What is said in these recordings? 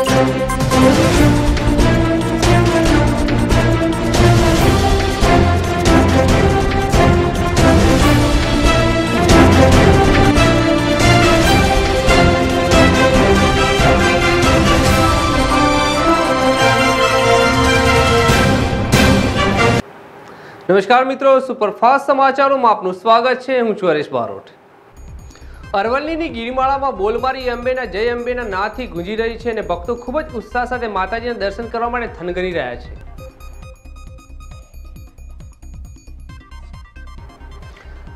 નમસ્કાર મિત્રો સુપરફાસ્ટ સમાચારોમાં આપનું સ્વાગત છે. હું છું હરેશ બારોટ. અરવલ્લીની ગિરિમાળામાં બોલબારી અંબેના જય અંબેના નાથી ગુંજી રહી છે અને ભક્તો ખૂબ જ ઉત્સાહ સાથે માતાજીના દર્શન કરવા માટે થનગરી રહ્યા છે.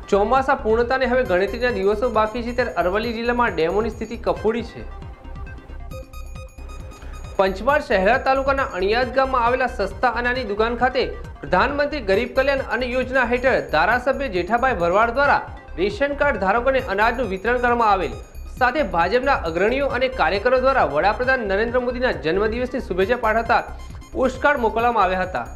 ચોમાસા પૂર્ણતાને હવે ગણતરીના દિવસો બાકી છે ત્યારે અરવલ્લી જિલ્લામાં ડેમોની સ્થિતિ કફોડી છે. પંચમહાલ શહેરા તાલુકાના અણિયાદ ગામમાં આવેલા સસ્તા અનાની દુકાન ખાતે પ્રધાનમંત્રી ગરીબ કલ્યાણ અન્ન યોજના હેઠળ ધારાસભ્ય જેઠાભાઈ ભરવાડ દ્વારા રેશન કાર્ડ ધારકોને અનાજનું વિતરણ કરવામાં આવેલ. સાથે ભાજપના અગ્રણીઓ અને કાર્યકરો દ્વારા વડાપ્રધાન નરેન્દ્ર મોદીના જન્મદિવસની શુભેચ્છા પાઠવતા પોસ્ટકાર્ડ મોકલવામાં આવ્યા હતા.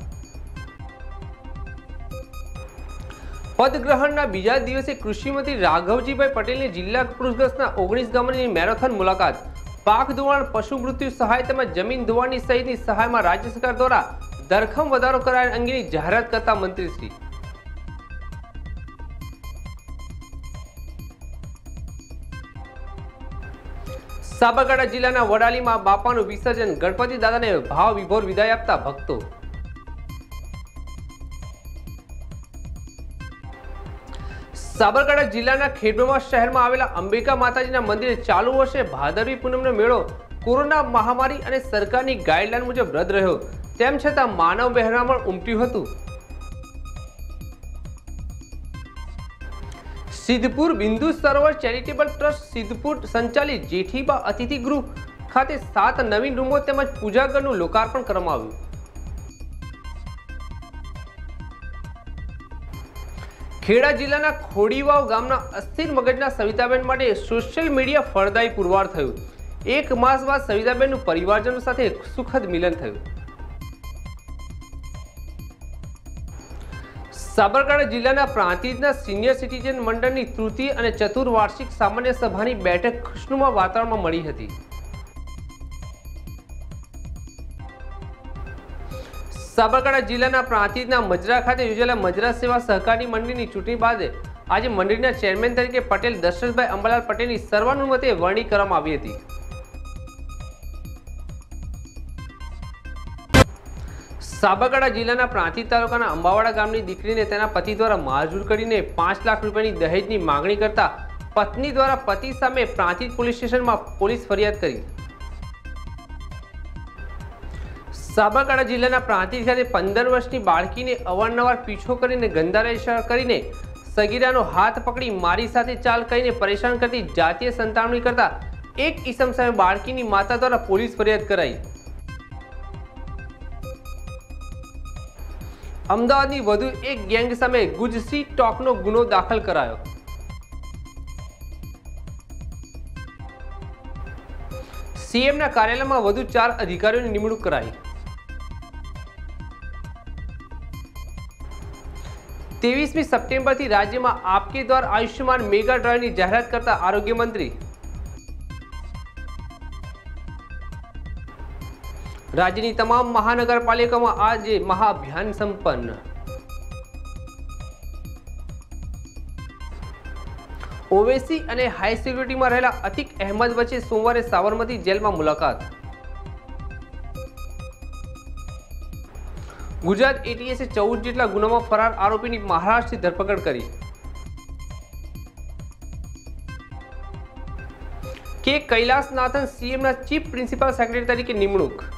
પદગ્રહણના બીજા દિવસે કૃષિમંત્રી રાઘવજીભાઈ પટેલની જિલ્લા કૃષિગ્રસ્તના ઓગણીસ ગામની મેરેથોન મુલાકાત. પાક ધોવાણ, પશુ મૃત્યુ સહાય તેમજ જમીન ધોવાણની સહિતની સહાયમાં રાજ્ય સરકાર દ્વારા ધરખમ વધારો કરાય અંગેની જાહેરાત કરતા મંત્રીશ્રી. સાબરકાંઠા જિલ્લાના વડાલીમાં બાપાનું વિસર્જન. ગણપતિ દાદાને ભાવ વિભોર વિદાય આપતા ભક્તો. સાબરકાંઠા જિલ્લાના ખેડબ્રહ્મા શહેરમાં આવેલા અંબિકા માતાજીના મંદિરે ચાલુ વર્ષે ભાદરવી પૂનમનો મેળો કોરોના મહામારી અને સરકારની ગાઈડલાઈન મુજબ રદ રહ્યો. તેમ છતાં માનવ બહેરામણ ઉમટ્યું હતું. સિદ્ધપુર બિંદુ સરોવર ચેરિટેબલ ટ્રસ્ટ સિદ્ધપુર સંચાલિત જેઠીબા અતિથિ ગૃહ ખાતે સાત નવીન રૂમો તેમજ પૂજાગરનું લોકાર્પણ કરવામાં આવ્યું. ખેડા જિલ્લાના ખોડીવાવ ગામના અસ્થિર મગજના સવિતાબેન માટે સોશિયલ મીડિયા ફળદાયી પુરવાર થયું. એક માસ બાદ સવિતાબેનનું પરિવારજનો સાથે સુખદ મિલન થયું. સાબરકાંઠા જિલ્લાના પ્રાંતિજના સિનિયર સિટીઝન મંડળની તૃતીય અને ચતુર્વાર્ષિક સામાન્ય સભાની બેઠક ખુશનુમા વાતાવરણમાં મળી હતી. સાબરકાંઠા જિલ્લાના પ્રાંતિજના મજરા ખાતે યોજાયેલા મજરા સેવા સહકારી મંડળીની ચૂંટણી બાદ આજે મંડળીના ચેરમેન તરીકે પટેલ દશરથભાઈ અંબાલાલ પટેલની સર્વાનુમતે વરણી કરવામાં આવી હતી. સાબરકાંઠા જિલ્લાના પ્રાંતિજ તાલુકાના અંબાવાડા ગામની દીકરીને તેના પતિ દ્વારા મારઝૂડ કરીને પાંચ લાખ રૂપિયાની દહેજની માંગણી કરતા પત્ની દ્વારા પતિ સામે પ્રાંતિજ પોલીસ સ્ટેશનમાં પોલીસ ફરિયાદ કરી. સાબરકાંઠા જિલ્લાના પ્રાંતિજ ખાતે પંદર વર્ષની બાળકીને અવારનવાર પીછો કરીને ગંદારા ઇશારા કરીને સગીરાનો હાથ પકડી મારી સાથે ચાલ કરીને પરેશાન કરતી જાતીય સંતાવણી કરતા એક ઈસમ સામે બાળકીની માતા દ્વારા પોલીસ ફરિયાદ કરાઈ. અમદાવાદની વધુ એક ગેંગ સામે ગુજસી ટોકનો ગુનો દાખલ કરાયો. સીએમના કાર્યાલયમાં વધુ ચાર અધિકારીઓની નિમણૂક કરાઈ. ત્રેવીસમી સપ્ટેમ્બરથી રાજ્યમાં આપકે દ્વારા આયુષ્યમાન મેગા ડ્રાઈવની જાહેરાત કરતા આરોગ્ય મંત્રી રાજ્યની તમામ મહાનગરપાલિકામાં આજે મહાઅભિયાન સંપન્ન. ઓવેસી અને હાઈ સિક્યુરિટીમાં રહેલા અતિક અહેમદ વચ્ચે સોમવારે સાબરમતી જેલમાં મુલાકાત. ગુજરાત એટીએસે ચૌદ જેટલા ગુનામાં ફરાર આરોપીની મહારાષ્ટ્રથી ધરપકડ કરી. કે કૈલાસનાથન સીએમના ચીફ પ્રિન્સિપાલ સેક્રેટરી તરીકે નિમણૂક.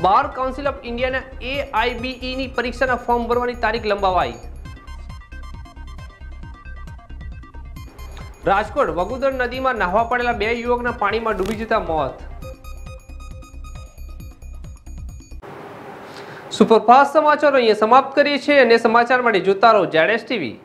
બાર કાઉન્સિલ ઓફ ઇન્ડિયાના એઆઈબીઈની પરીક્ષાના ફોર્મ ભરવાની તારીખ લંબાવાઈ. રાજકોટ, વગુદર નદીમાં નાહવા પડેલા બે યુવકના પાણીમાં ડૂબી જતા મોત. સુપરફાસ્ટ સમાચારો અહીંયા સમાપ્ત કરીએ છીએ અને સમાચાર માટે જોતા રહો જેડએસ ટીવી.